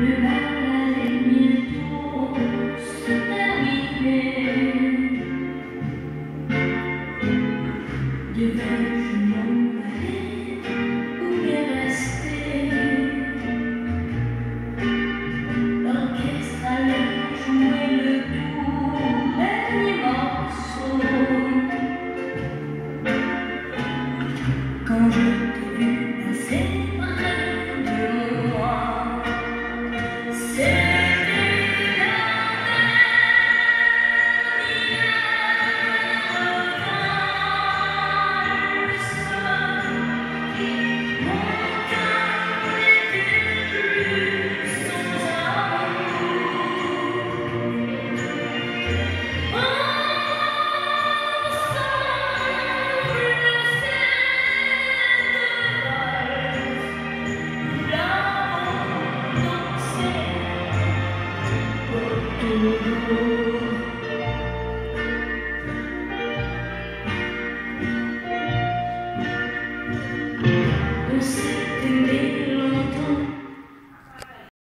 you. Você